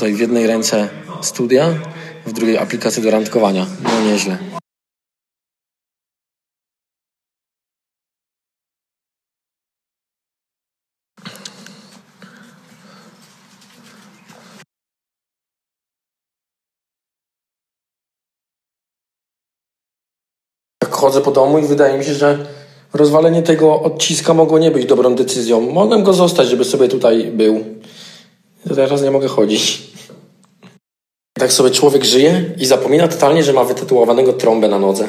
Tutaj w jednej ręce studia, w drugiej aplikacje do randkowania. No nieźle. Tak chodzę po domu i wydaje mi się, że rozwalenie tego odciska mogło nie być dobrą decyzją. Mogłem go zostać, żeby sobie tutaj był. Teraz nie mogę chodzić. Tak sobie człowiek żyje i zapomina totalnie, że ma wytatuowanego trąbę na nodze.